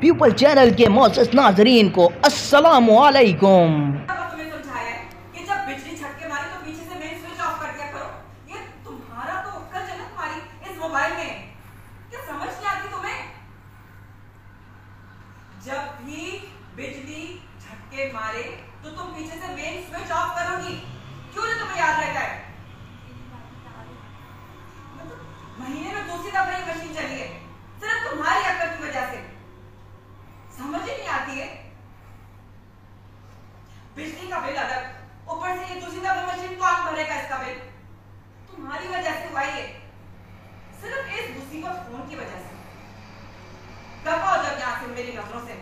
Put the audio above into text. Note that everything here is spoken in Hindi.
पीपल चैनल के मोसस नाजरीन को मारे तो तो जब भी बिजली झटके मारे तो तुम पीछे से मेन स्विच ऑफ़ करोगी क्यों नहीं तुम्हें याद रहता है महीने में दूसरी दफ़ा ये मशीन चली है सिर्फ़ तुम्हारी अक्कल की वजह से समझ ही नहीं आती है बिजली का बिल अलग ऊपर से ये दूसरी दफ़ा मशीन कौन भरेगा इसका बिल? तुम्हारी वजह से हुआ ये। सिर्फ़ इस मुसीबत फ़ोन की वजह से। दफ़ा हो जाओ यहाँ से मेरी नज़रों से।